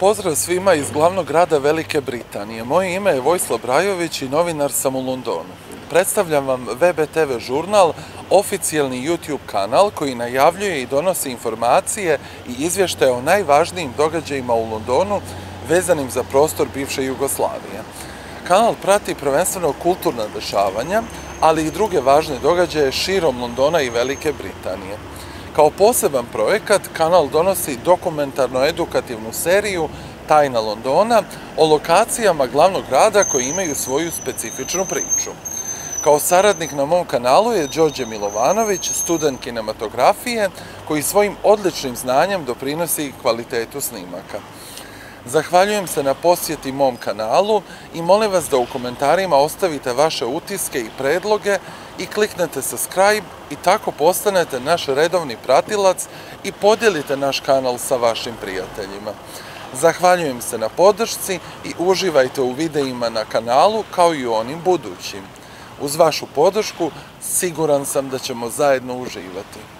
Pozdrav svima iz glavnog grada Velike Britanije. Moje ime je Vojslo Brajović i novinar sam u Londonu. Predstavljam vam VBTV žurnal, oficijalni YouTube kanal koji najavljuje i donosi informacije i izvještaje o najvažnijim događajima u Londonu vezanim za prostor bivše Jugoslavije. Kanal prati prvenstveno kulturna dešavanja, ali i druge važne događaje širom Londona i Velike Britanije. Kao poseban projekat, kanal donosi dokumentarno-edukativnu seriju Tajna Londona o lokacijama glavnog grada koji imaju svoju specifičnu priču. Kao saradnik na mom kanalu je Đorđe Milovanović, student kinematografije, koji svojim odličnim znanjem doprinosi kvalitetu snimaka. Zahvaljujem se na posjeti mom kanalu i molim vas da u komentarima ostavite vaše utiske i predloge i kliknete subscribe i tako postanete naš redovni pratilac i podijelite naš kanal sa vašim prijateljima. Zahvaljujem se na podršci i uživajte u videima na kanalu kao i u onim budućim. Uz vašu podršku siguran sam da ćemo zajedno uživati.